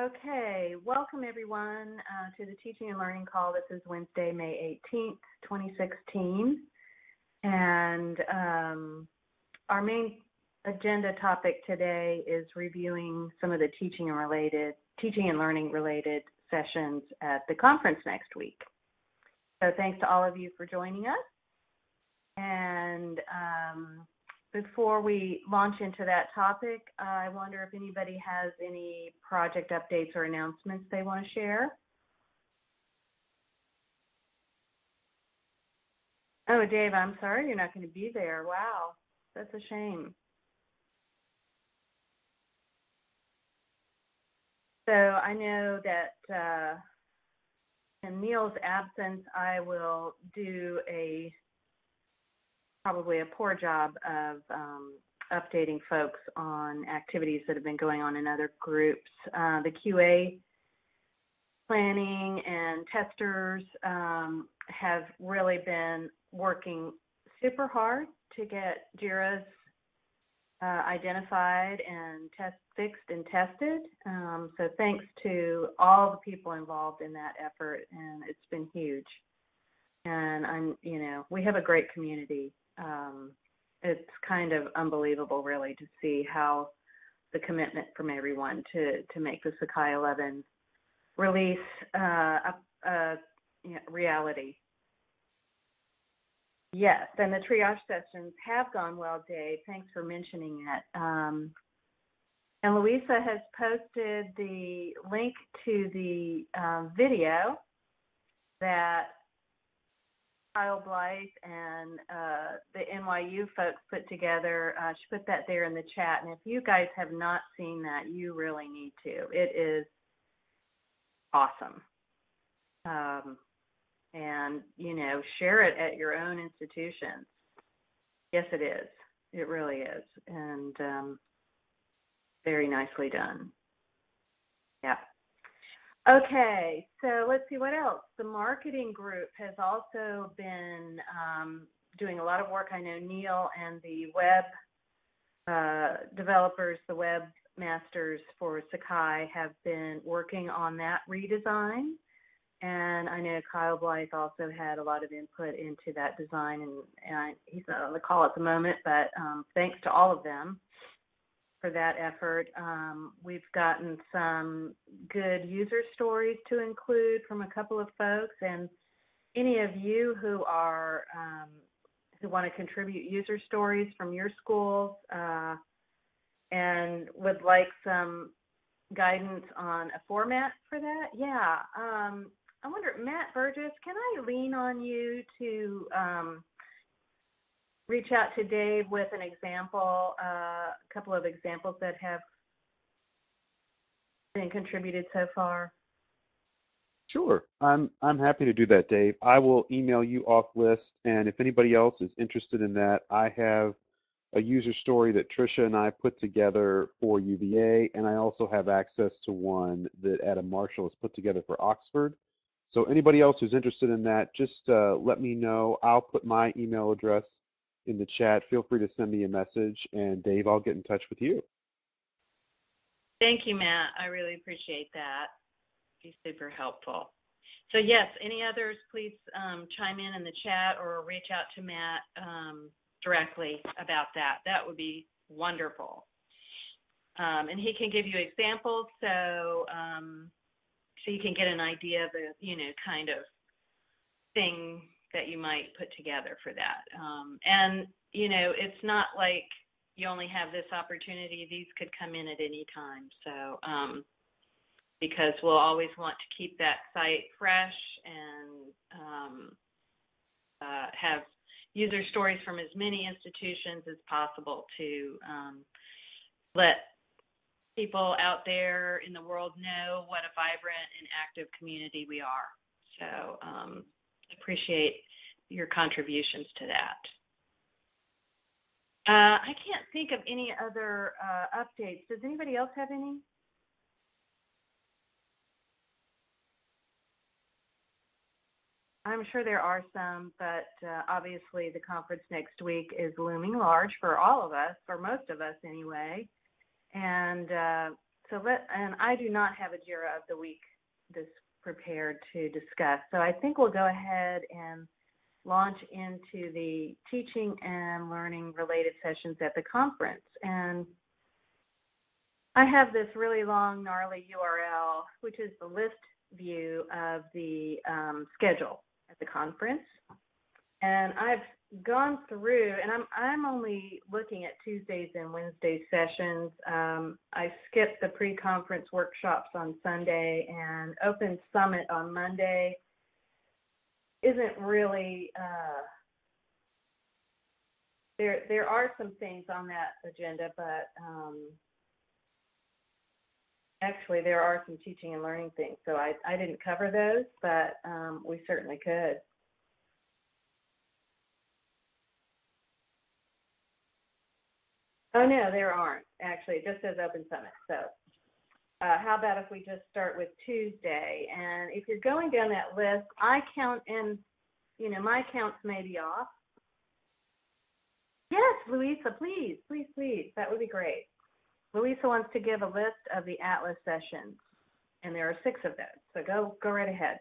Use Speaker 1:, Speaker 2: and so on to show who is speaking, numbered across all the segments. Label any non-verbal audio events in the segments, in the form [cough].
Speaker 1: Okay, welcome everyone uh, to the Teaching and Learning Call. This is Wednesday, May 18th, 2016. And um, our main agenda topic today is reviewing some of the teaching and related, teaching and learning related sessions at the conference next week. So thanks to all of you for joining us. And um, before we launch into that topic, I wonder if anybody has any project updates or announcements they want to share. Oh, Dave, I'm sorry you're not going to be there. Wow, that's a shame. So I know that uh, in Neil's absence, I will do a probably a poor job of um, updating folks on activities that have been going on in other groups. Uh, the QA planning and testers um, have really been working super hard to get JIRAs uh, identified and test fixed and tested. Um, so thanks to all the people involved in that effort, and it's been huge. And I'm, you know, we have a great community um, it's kind of unbelievable, really, to see how the commitment from everyone to to make the Sakai 11 release uh, a, a you know, reality. Yes, and the triage sessions have gone well, Dave. Thanks for mentioning it. Um, and Louisa has posted the link to the um, video that Kyle Blythe and uh, the NYU folks put together. Uh, she put that there in the chat, and if you guys have not seen that, you really need to. It is awesome. Um, and you know, share it at your own institutions. Yes, it is. It really is, and um, very nicely done. Yeah. Okay, so let's see what else. The marketing group has also been um, doing a lot of work. I know Neil and the web uh, developers, the web masters for Sakai, have been working on that redesign. And I know Kyle Blythe also had a lot of input into that design, and, and he's not on the call at the moment, but um, thanks to all of them for that effort. Um, we've gotten some good user stories to include from a couple of folks, and any of you who are um, who want to contribute user stories from your schools uh, and would like some guidance on a format for that, yeah. Um, I wonder, Matt Burgess, can I lean on you to um, reach out to Dave with an example, uh, a couple of examples that have been contributed so far?
Speaker 2: Sure, I'm I'm happy to do that, Dave. I will email you off list, and if anybody else is interested in that, I have a user story that Trisha and I put together for UVA, and I also have access to one that Adam Marshall has put together for Oxford. So anybody else who's interested in that, just uh, let me know. I'll put my email address in the chat. Feel free to send me a message, and Dave, I'll get in touch with you.
Speaker 1: Thank you, Matt. I really appreciate that. Be super helpful. So yes, any others, please um, chime in in the chat or reach out to Matt um, directly about that. That would be wonderful. Um, and he can give you examples so um, so you can get an idea of the you know kind of thing that you might put together for that. Um, and you know, it's not like you only have this opportunity; these could come in at any time. So, um, because we'll always want to keep that site fresh and um, uh, have user stories from as many institutions as possible to um, let people out there in the world know what a vibrant and active community we are. So um, appreciate your contributions to that. Uh, I can't think of any other uh, updates. Does anybody else have any? I'm sure there are some, but uh, obviously the conference next week is looming large for all of us, for most of us anyway. And uh, so let and I do not have a Jira of the week this prepared to discuss. So I think we'll go ahead and launch into the teaching and learning related sessions at the conference. And I have this really long, gnarly URL, which is the list view of the um, schedule at the conference. And I've gone through, and I'm I'm only looking at Tuesdays and Wednesday sessions. Um, I skipped the pre-conference workshops on Sunday and Open Summit on Monday. Isn't really uh, there. There are some things on that agenda, but um, actually there are some teaching and learning things. So I I didn't cover those, but um, we certainly could. Oh no, there aren't actually. It just says Open Summit. So, uh, how about if we just start with Tuesday? And if you're going down that list, I count and you know my counts may be off. Yes, Louisa, please, please, please. That would be great. Louisa wants to give a list of the Atlas sessions, and there are six of those. So go go right ahead.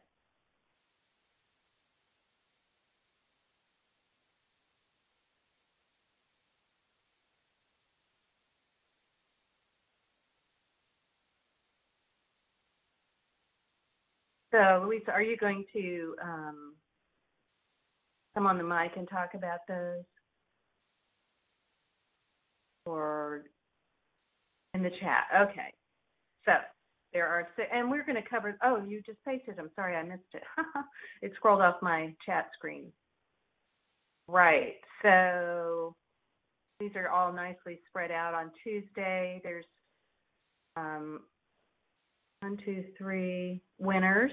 Speaker 1: So, Louisa, are you going to um, come on the mic and talk about those? Or in the chat? Okay. So, there are, six, and we're going to cover, oh, you just pasted them. Sorry, I missed it. [laughs] it scrolled off my chat screen. Right. So, these are all nicely spread out on Tuesday. There's um, one, two, three winners.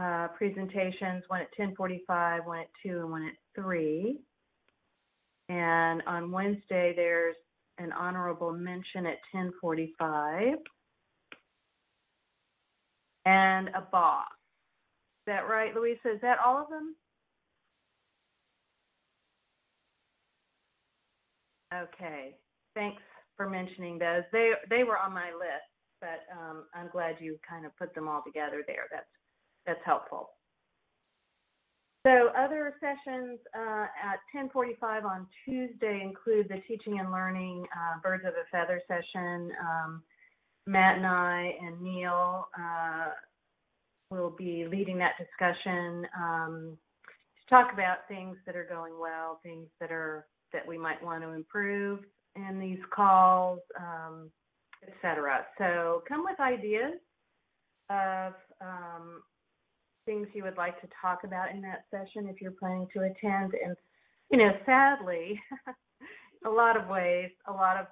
Speaker 1: Uh, presentations, one at 10:45, one at 2, and one at 3. And on Wednesday, there's an honorable mention at 10:45, and a boss. Is that right, Louisa? Is that all of them? Okay. Thanks for mentioning those. They they were on my list but um, I'm glad you kind of put them all together there. That's that's helpful. So other sessions uh, at 10:45 on Tuesday include the teaching and learning uh, birds of a feather session. Um, Matt and I and Neil uh, will be leading that discussion um, to talk about things that are going well, things that are that we might want to improve in these calls. Um, etc. So come with ideas of um, things you would like to talk about in that session if you're planning to attend. And you know, sadly, [laughs] a lot of ways, a lot of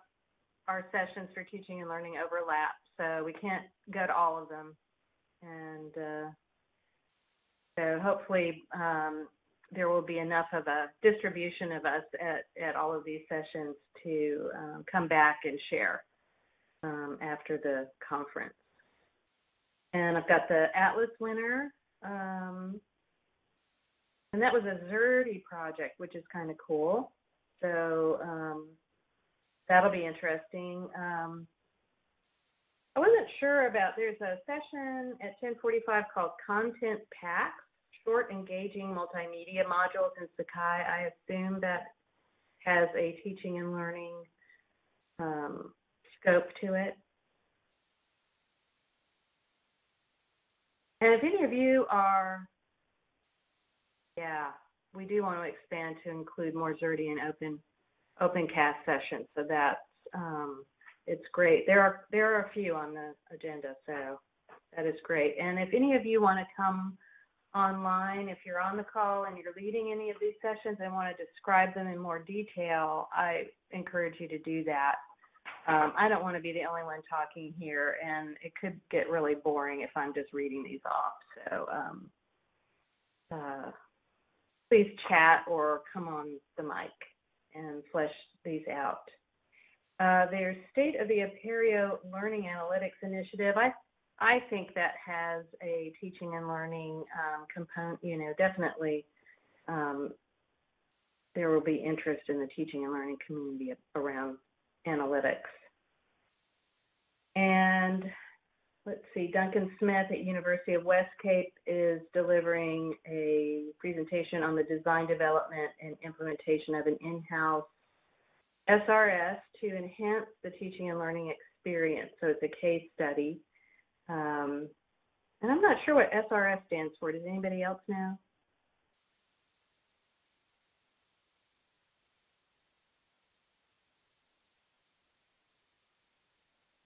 Speaker 1: our sessions for teaching and learning overlap, so we can't go to all of them. And uh, so hopefully um, there will be enough of a distribution of us at, at all of these sessions to um, come back and share um, after the conference. And I've got the Atlas winner. Um, and that was a Xerte project, which is kind of cool. So um, that'll be interesting. Um, I wasn't sure about. There's a session at 10:45 called Content Packs, short, engaging multimedia modules in Sakai. I assume that has a teaching and learning um, scope to it. And if any of you are, yeah, we do want to expand to include more Xerte and open OpenCast sessions. So that's um, it's great. There are there are a few on the agenda, so that is great. And if any of you want to come online, if you're on the call and you're leading any of these sessions and want to describe them in more detail, I encourage you to do that um, I don't want to be the only one talking here, and it could get really boring if I'm just reading these off. So um, uh, please chat or come on the mic and flesh these out. Uh, there's State of the Apereo Learning Analytics Initiative. I I think that has a teaching and learning um, component. You know, definitely um, there will be interest in the teaching and learning community around analytics. And let's see, Duncan Smith at University of West Cape is delivering a presentation on the design, development, and implementation of an in-house SRS to enhance the teaching and learning experience. So it's a case study. Um, and I'm not sure what SRS stands for. Does anybody else know?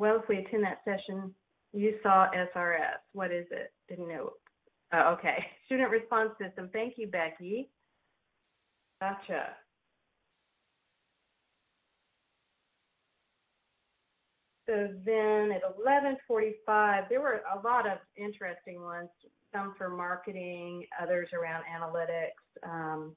Speaker 1: Well, if we attend that session, you saw SRS. What is it? Didn't know. Uh, okay. [laughs] Student response system. Thank you, Becky. Gotcha. So then at 11:45, there were a lot of interesting ones. Some for marketing, others around analytics. Um,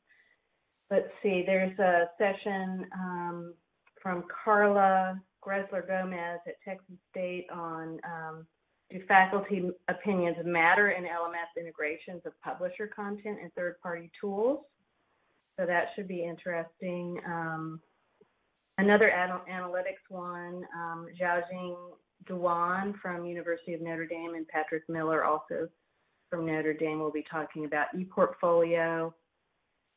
Speaker 1: let's see. There's a session um, from Carla Gressler Gomez at Texas State on um, do faculty opinions matter in LMS integrations of publisher content and third party tools? So that should be interesting. Um, another analytics one, um, Xiaojing Duan from University of Notre Dame and Patrick Miller also from Notre Dame will be talking about ePortfolio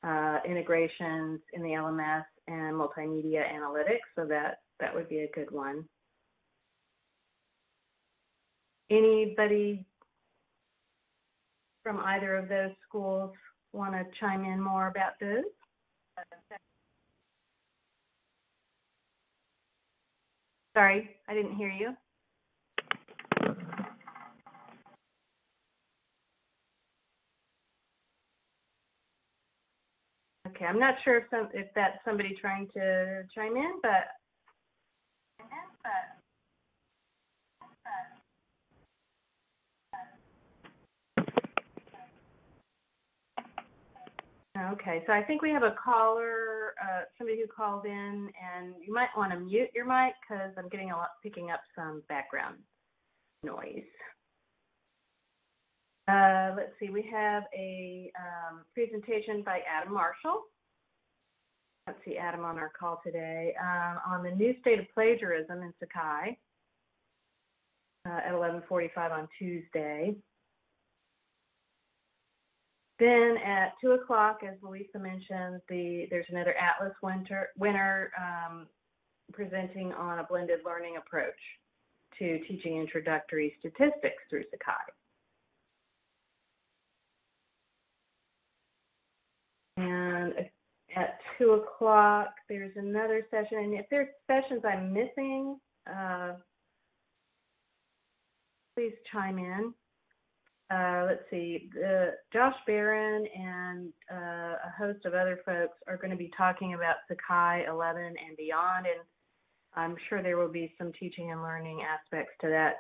Speaker 1: uh, integrations in the LMS and multimedia analytics. So that that would be a good one. Anybody from either of those schools want to chime in more about those? Sorry, I didn't hear you. Okay, I'm not sure if some if that's somebody trying to chime in, but Okay, so I think we have a caller, uh, somebody who called in, and you might want to mute your mic because I'm getting a lot, picking up some background noise. Uh, let's see, we have a um, presentation by Adam Marshall. Let's see Adam on our call today um, on the new state of plagiarism in Sakai uh, at 11:45 on Tuesday. Then at two o'clock, as Louisa mentioned, the there's another Atlas winter, winner um, presenting on a blended learning approach to teaching introductory statistics through Sakai. And two o'clock, there's another session. And if there's sessions I'm missing, uh, please chime in uh, let's see, Josh Baron and uh, a host of other folks are going to be talking about Sakai 11 and beyond, and I'm sure there will be some teaching and learning aspects to that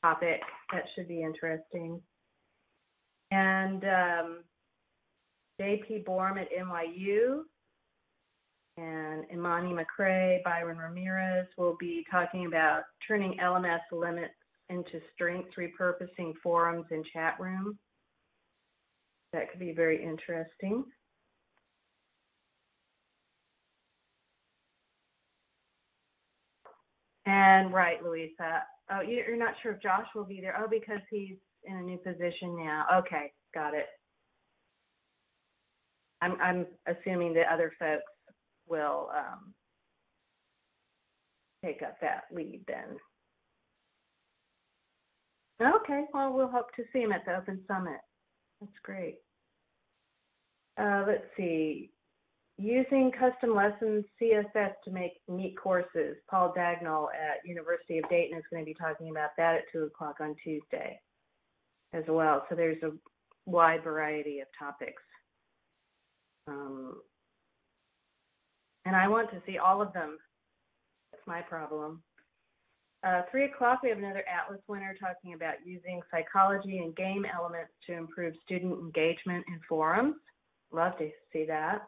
Speaker 1: topic that should be interesting. And um, J.P. Borm at NYU and Imani McCray, Byron Ramirez will be talking about turning LMS limits into strengths repurposing forums and chat rooms. That could be very interesting. And right, Louisa. Oh, you're not sure if Josh will be there. Oh, because he's in a new position now. Okay, got it. I'm I'm assuming the other folks will um, take up that lead then. Okay, well, we'll hope to see him at the Open Summit. That's great. Uh, let's see. Using custom lessons CSS to make neat courses. Paul Dagnall at University of Dayton is going to be talking about that at 2 o'clock on Tuesday as well. So there's a wide variety of topics. Um, and I want to see all of them. That's my problem. Uh, three o'clock, we have another Atlas winner talking about using psychology and game elements to improve student engagement in forums. Love to see that.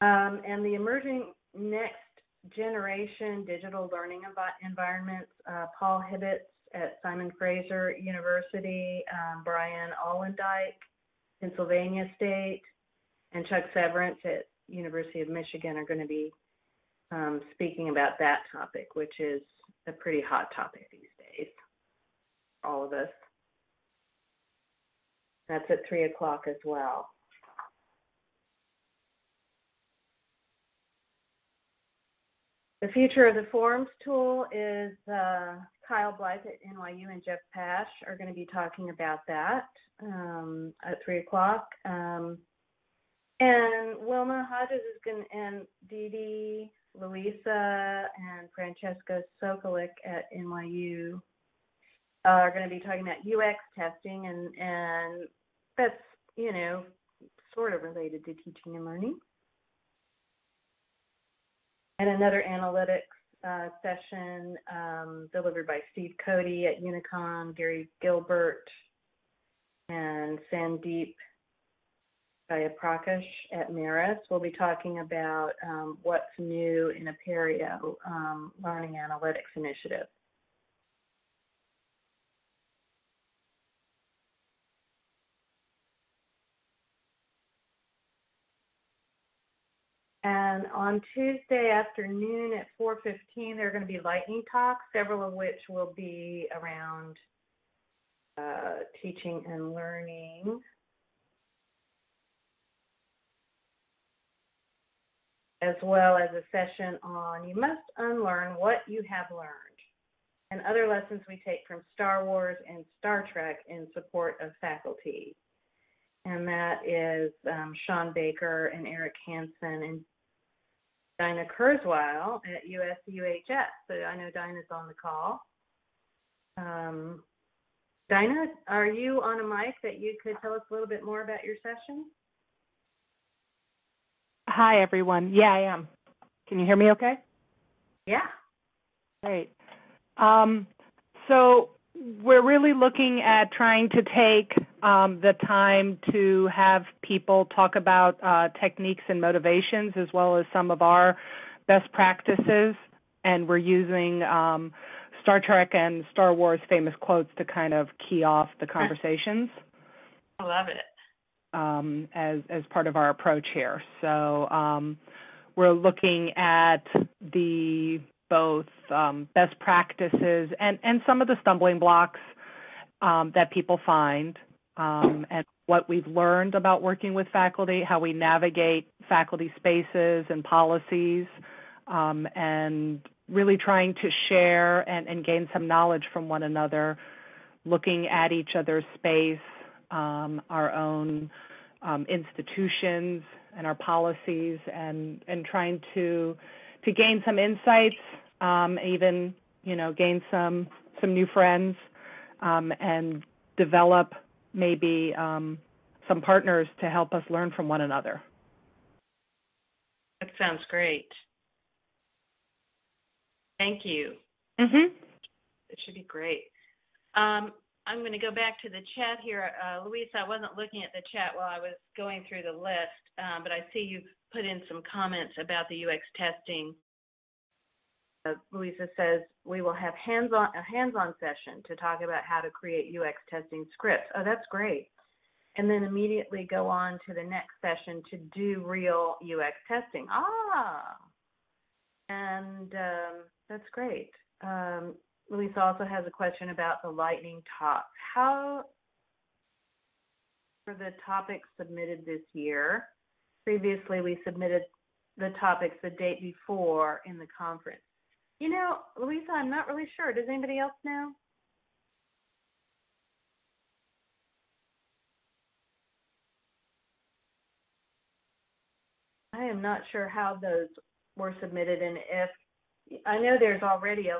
Speaker 1: Um, and the emerging next generation digital learning env- environments, uh, Paul Hibbitts at Simon Fraser University, um, Brian Ollendyke, Pennsylvania State, and Chuck Severance at University of Michigan are going to be um, speaking about that topic, which is a pretty hot topic these days. all of us. That's at three o'clock as well. The future of the forums tool is uh, Kyle Blythe at NYU and Jeff Pash are going to be talking about that um, at three o'clock. Um, and Wilma Hodges is going to, and Dee Dee, Louisa, and Francesca Sokolik at NYU are going to be talking about UX testing, and and that's you know sort of related to teaching and learning. And another analytics uh, session um, delivered by Steve Cody at Unicon, Gary Gilbert, and Sandeep Jayaprakash at Marist. We'll be talking about um, what's new in Apereo um, Learning Analytics Initiative. And on Tuesday afternoon at 4:15, there are going to be lightning talks, several of which will be around uh, teaching and learning. As well as a session on you must unlearn what you have learned and other lessons we take from Star Wars and Star Trek in support of faculty. And that is um, Sean Baker and Eric Hansen and Dinah Kurzweil at USUHS. So I know Dinah's on the call. Um, Dinah, are you on a mic that you could tell us a little bit more about your session?
Speaker 3: Hi, everyone. Yeah, I am. Can you hear me okay?
Speaker 1: Yeah.
Speaker 3: Great. Um, so we're really looking at trying to take um, the time to have people talk about uh, techniques and motivations as well as some of our best practices. And we're using um, Star Trek and Star Wars famous quotes to kind of key off the conversations.
Speaker 1: I love it.
Speaker 3: Um, as as part of our approach here. So um, we're looking at the both um, best practices and and some of the stumbling blocks um, that people find um, and what we've learned about working with faculty, how we navigate faculty spaces and policies, um, and really trying to share and, and, gain some knowledge from one another, looking at each other's space, um, our own um, institutions and our policies, and and trying to to gain some insights, um, even you know gain some some new friends, um, and develop maybe um, some partners to help us learn from one another.
Speaker 1: That sounds great. Thank you.
Speaker 3: Mhm.
Speaker 1: It should be great. Um, I'm going to go back to the chat here. Uh, Louisa, I wasn't looking at the chat while I was going through the list, um, but I see you've put in some comments about the UX testing. Uh, Louisa says we will have hands-on a hands-on session to talk about how to create UX testing scripts. Oh, that's great. And then immediately go on to the next session to do real UX testing. Ah, and um, that's great. Um, Louisa also has a question about the lightning talk. How for the topics submitted this year? Previously, we submitted the topics the date before in the conference. You know, Louisa, I'm not really sure. Does anybody else know? I am not sure how those were submitted and if I know there's already a,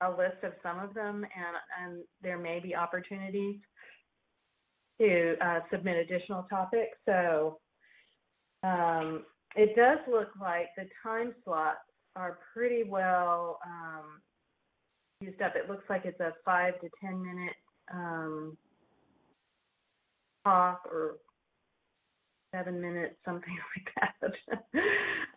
Speaker 1: a list of some of them and, and there may be opportunities to uh, submit additional topics. So um, it does look like the time slots are pretty well um, used up. It looks like it's a five to ten minute um, talk or seven minutes, something [laughs] like that.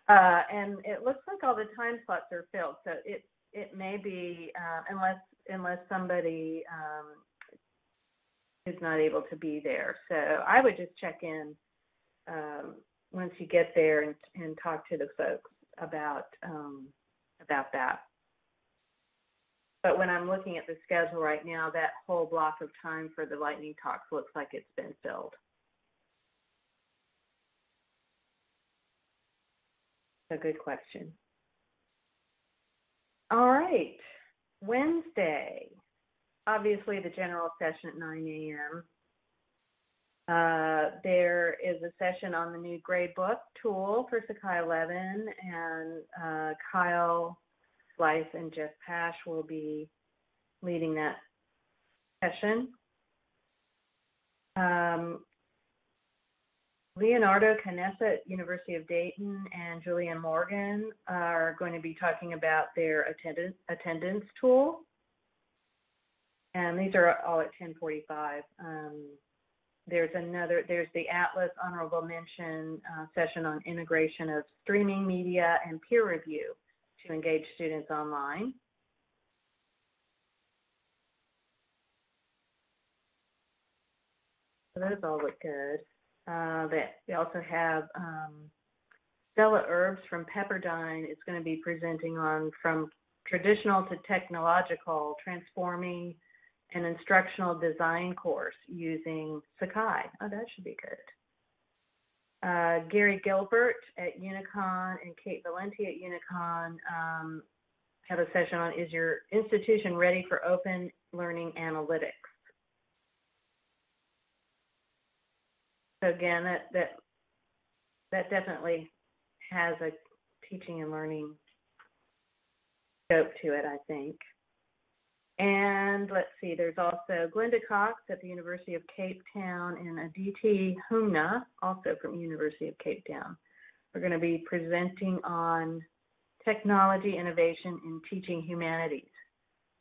Speaker 1: uh, and it looks like all the time slots are filled. So it it may be uh, unless unless somebody um, is not able to be there. So I would just check in um, once you get there and, and talk to the folks about um, about that. But when I'm looking at the schedule right now, that whole block of time for the lightning talks looks like it's been filled. A good question. Right. Wednesday. Obviously, the general session at 9 a.m. Uh, there is a session on the new gradebook tool for Sakai 11, and uh, Kyle Blythe and Jeff Pash will be leading that session. Um, Leonardo Canessa at University of Dayton and Julian Morgan are going to be talking about their attendance attendance tool. And these are all at 1045. Um, there's another, there's the Atlas Honorable Mention uh, session on integration of streaming media and peer review to engage students online. So those all look good. Uh, that we also have um, Stella Herbs from Pepperdine is going to be presenting on from traditional to technological, transforming an instructional design course using Sakai. Oh, that should be good. Uh, Gary Gilbert at Unicon and Kate Valenti at Unicon um, have a session on Is Your Institution Ready for Open Learning Analytics? So again, that that that definitely has a teaching and learning scope to it, I think. And let's see, there's also Glenda Cox at the University of Cape Town and Aditi Hunma, also from University of Cape Town. We're going to be presenting on technology innovation in teaching humanities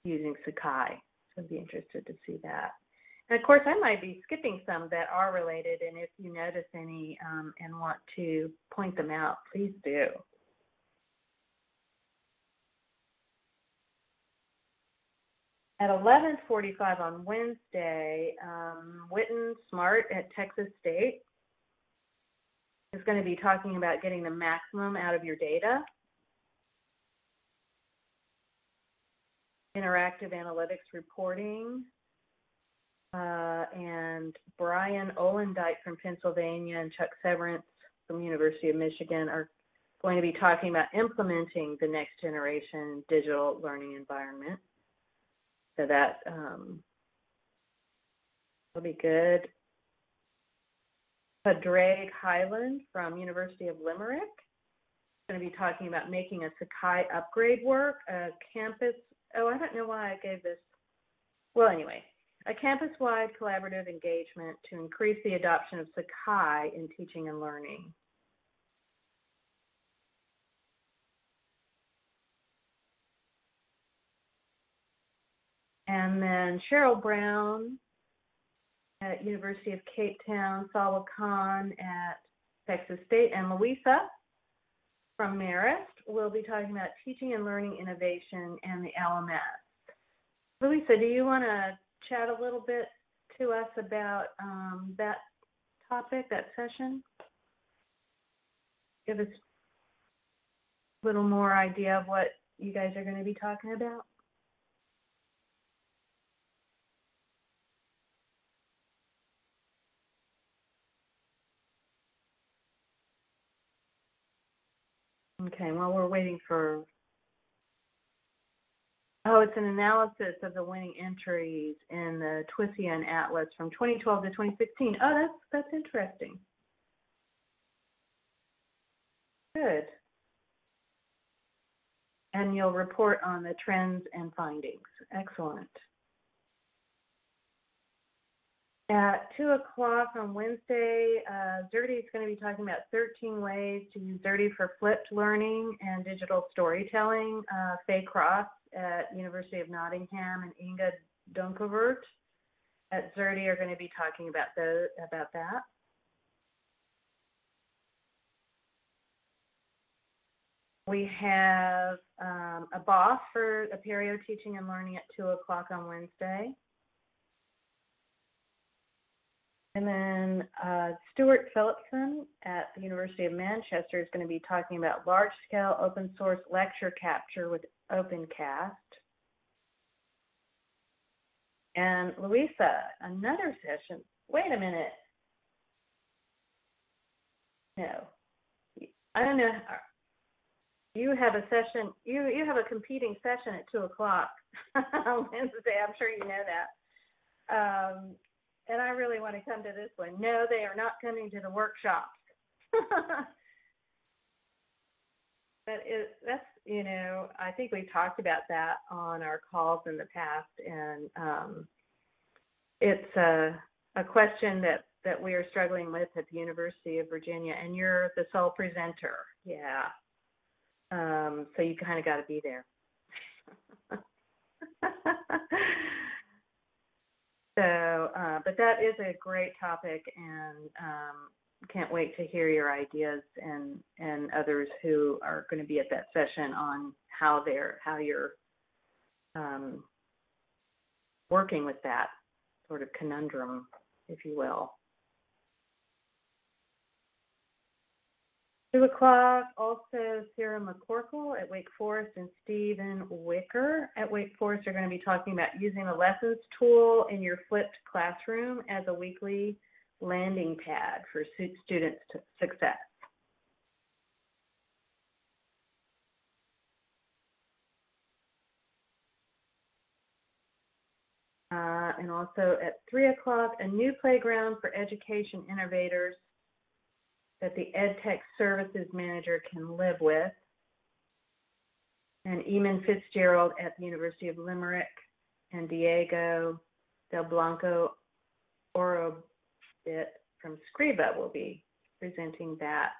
Speaker 1: using Sakai. So I'd be interested to see that. And of course, I might be skipping some that are related, and if you notice any um, and want to point them out, please do. At 11:45 on Wednesday, um, Witten Smart at Texas State is going to be talking about getting the maximum out of your data. Interactive analytics reporting, uh, and Brian Ollendyke from Pennsylvania and Chuck Severance from University of Michigan are going to be talking about implementing the next generation digital learning environment. So that um, will be good. Padraig Highland from University of Limerick is going to be talking about making a Sakai upgrade work, a campus. Oh, I don't know why I gave this. Well, anyway, a campus-wide collaborative engagement to increase the adoption of Sakai in teaching and learning. And then Cheryl Brown at University of Cape Town, Salwa Khan at Texas State, and Louisa from Marist will be talking about teaching and learning innovation and the LMS. Louisa, do you want to chat a little bit to us about um, that topic, that session? Give us a little more idea of what you guys are going to be talking about. Okay, while we're waiting for Oh, it's an analysis of the winning entries in the Twisian Atlas from 2012 to 2016. Oh, that's that's interesting. Good. And you'll report on the trends and findings. Excellent. At 2 o'clock on Wednesday, uh, is going to be talking about 13 ways to use Xerte for flipped learning and digital storytelling. Uh, Faye Cross at University of Nottingham and Inge Donkervoort at Xerte are going to be talking about those, about that. We have um, a boss for Apereo Teaching and Learning at 2 o'clock on Wednesday. And then uh, Stuart Phillipson at the University of Manchester is going to be talking about large scale open source lecture capture with OpenCast. And Louisa, another session. Wait a minute. No, I don't know. You have a session. You you have a competing session at two o'clock [laughs] on Wednesday. I'm sure you know that. Um, and I really want to come to this one. No, they are not coming to the workshops. [laughs] but it, that's you know I think we've talked about that on our calls in the past, and um, it's a a question that that we are struggling with at the University of Virginia, and you're the sole presenter. Yeah. Um, so you kind of got to be there. [laughs] so, uh, but that is a great topic, and um, can't wait to hear your ideas and and others who are going to be at that session on how they're how you're um, working with that sort of conundrum, if you will. Two o'clock, also Sarah McCorkle at Wake Forest and Stephen Wicker at Wake Forest are going to be talking about using the lessons tool in your flipped classroom as a weekly landing pad for students' success. Uh, and also at 3 o'clock, a new playground for education innovators that the EdTech Services Manager can live with. And Eamon Fitzgerald at the University of Limerick and Diego Del Blanco Orobit from Scriba will be presenting that.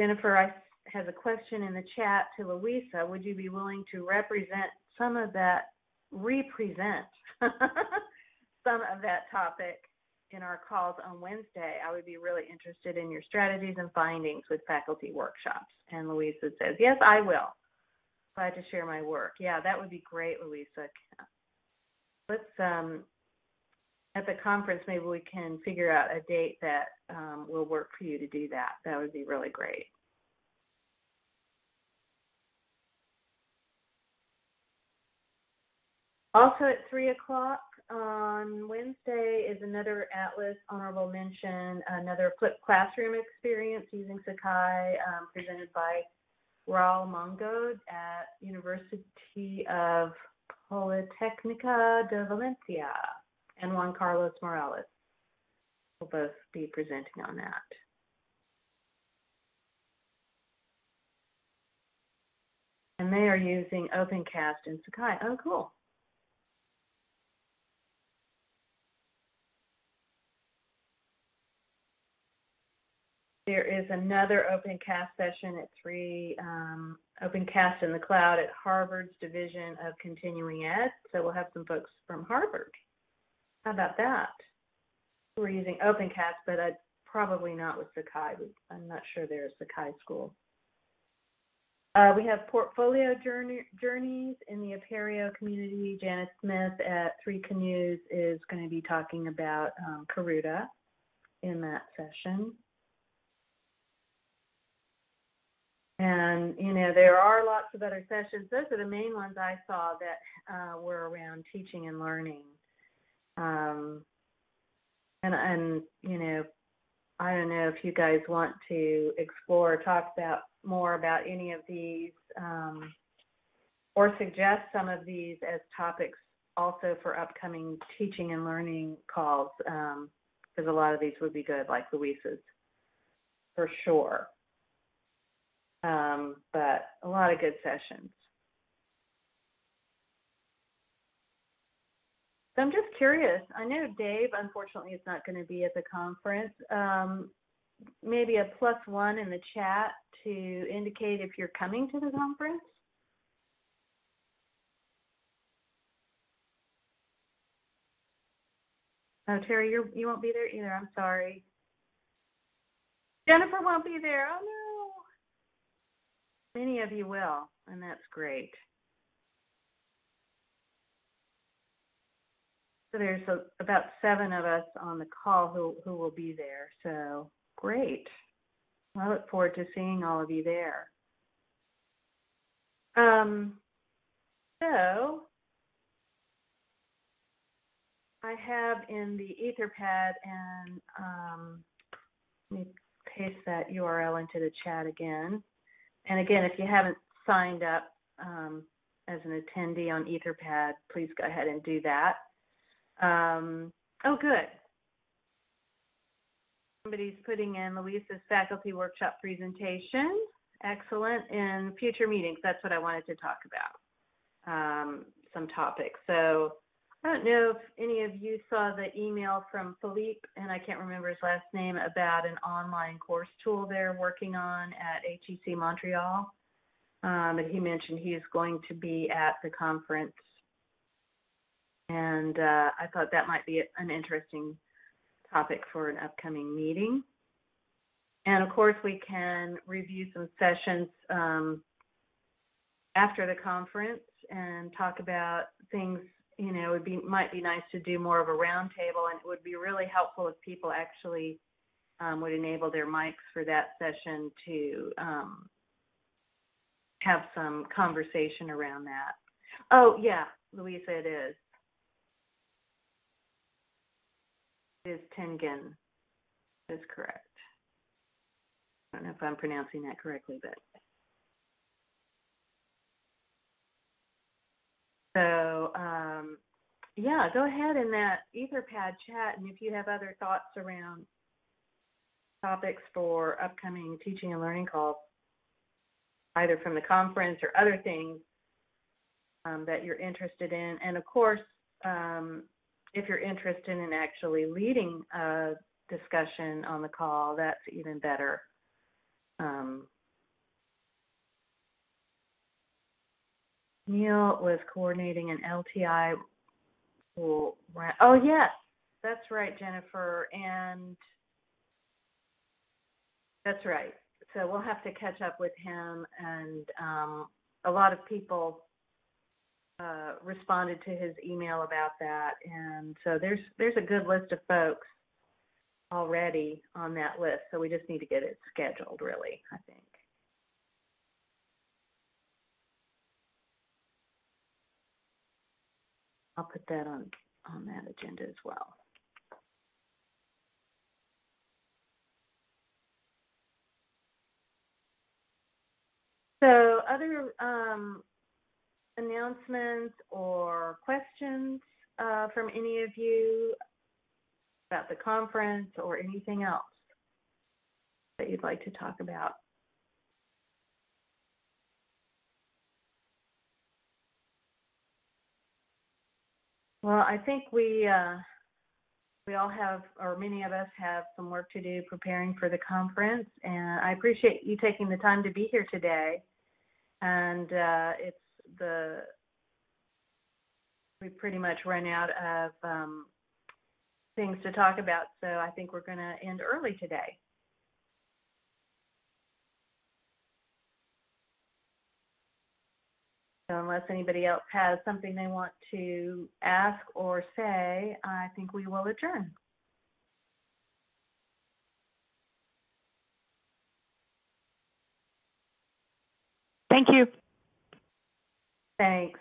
Speaker 1: Jennifer I, has a question in the chat to Louisa. Would you be willing to represent some of that, represent [laughs] some of that topic in our calls on Wednesday, I would be really interested in your strategies and findings with faculty workshops. And Louisa says, Yes, I will. Glad to share my work. Yeah, that would be great, Louisa. Let's um, at the conference maybe we can figure out a date that um, will work for you to do that. That would be really great. Also at three o'clock, on Wednesday is another Atlas honorable mention, another flipped classroom experience using Sakai um, presented by Raul Mengod at University of Politecnica de Valencia and Juan Carlos Morales will both be presenting on that. And they are using OpenCast and Sakai. Oh, cool. There is another OpenCast session at 3, um, OpenCast in the Cloud at Harvard's Division of Continuing Ed. So we'll have some folks from Harvard. How about that? We're using OpenCast, but I'd probably not with Sakai. I'm not sure they're a Sakai school. Uh, we have portfolio journey, journeys in the Apereo community. Janet Smith at Three Canoes is going to be talking about um, Karuta in that session. And, you know, there are lots of other sessions. Those are the main ones I saw that uh, were around teaching and learning. Um, and, and, you know, I don't know if you guys want to explore or talk about more about any of these um, or suggest some of these as topics also for upcoming teaching and learning calls because um, a lot of these would be good, like Louisa's, for sure um, but a lot of good sessions. So I'm just curious. I know Dave, unfortunately, is not going to be at the conference. Um, maybe a plus one in the chat to indicate if you're coming to the conference. Oh, Terry, you you won't be there either. I'm sorry. Jennifer won't be there. Oh no. Many of you will, and that's great. So there's a, about seven of us on the call who, who will be there. So great. I look forward to seeing all of you there. Um, so I have in the Etherpad, and um, let me paste that URL into the chat again. And again, if you haven't signed up um, as an attendee on Etherpad, please go ahead and do that. Um, oh, good. Somebody's putting in Louisa's faculty workshop presentation. Excellent. In future meetings, that's what I wanted to talk about. Um, some topics. So I don't know if any of you saw the email from Philippe, and I can't remember his last name, about an online course tool they're working on at HEC Montreal. Um, and he mentioned he's going to be at the conference. And uh, I thought that might be an interesting topic for an upcoming meeting. And of course, we can review some sessions um, after the conference and talk about things you know, it would be might be nice to do more of a roundtable, and it would be really helpful if people actually um, would enable their mics for that session to um, have some conversation around that. Oh yeah, Louisa, it is. It is Tengen. Is correct. I don't know if I'm pronouncing that correctly, but So um, yeah, go ahead in that Etherpad chat, and if you have other thoughts around topics for upcoming teaching and learning calls, either from the conference or other things um, that you're interested in, and of course, um, if you're interested in actually leading a discussion on the call, that's even better. Um, Neil was coordinating an LTI pool. Oh yes, that's right, Jennifer, and that's right. So we'll have to catch up with him, and um, a lot of people uh, responded to his email about that, and so there's there's a good list of folks already on that list. So we just need to get it scheduled, really. I think. I'll put that on, on that agenda as well. So other um, announcements or questions uh, from any of you about the conference or anything else that you'd like to talk about? Well, I think we uh, we all have, or many of us have, some work to do preparing for the conference, and I appreciate you taking the time to be here today. And uh, it's the we pretty much run out of um, things to talk about, so I think we're going to end early today. Unless anybody else has something they want to ask or say, I think we will adjourn.
Speaker 3: Thank you.
Speaker 1: Thanks.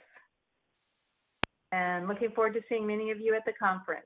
Speaker 1: And looking forward to seeing many of you at the conference.